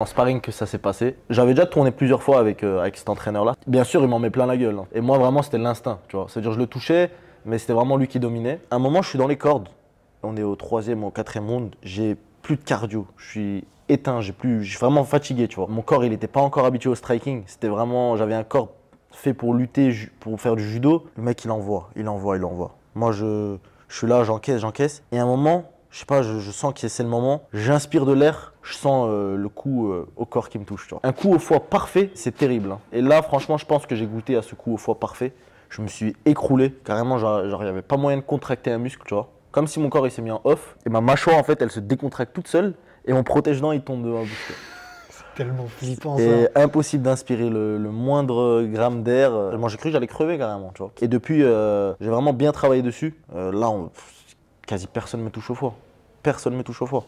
En sparring que ça s'est passé. J'avais déjà tourné plusieurs fois avec, euh, cet entraîneur-là. Bien sûr, il m'en met plein la gueule. hein. Et moi, vraiment, c'était l'instinct. C'est-à-dire, je le touchais, mais c'était vraiment lui qui dominait. À un moment, je suis dans les cordes. On est au troisième au quatrième round. J'ai plus de cardio. Je suis éteint. J'ai plus, je suis vraiment fatigué, tu vois. Mon corps, il n'était pas encore habitué au striking. C'était vraiment, j'avais un corps fait pour lutter, pour faire du judo. Le mec, il envoie, il envoie, il envoie. Moi, je, je suis là, j'encaisse, j'encaisse. Et à un moment, je sais pas, je, je sens que c'est le moment. J'inspire de l'air, je sens euh, le coup euh, au corps qui me touche. tu vois. Un coup au foie parfait, c'est terrible. hein. Et là, franchement, je pense que j'ai goûté à ce coup au foie parfait. Je me suis écroulé, carrément, genre, il n'y avait pas moyen de contracter un muscle, tu vois. Comme si mon corps il s'est mis en off. Et ma mâchoire, en fait, elle se décontracte toute seule. Et mon protège-dents, il tombe de ma bouche. vois. Tellement flippant ça. Et impossible d'inspirer le, le moindre gramme d'air. Euh, Moi, j'ai cru que j'allais crever carrément, tu vois. Et depuis, euh, j'ai vraiment bien travaillé dessus. Là, on- quasi personne me touche au foie. Personne me touche au foie.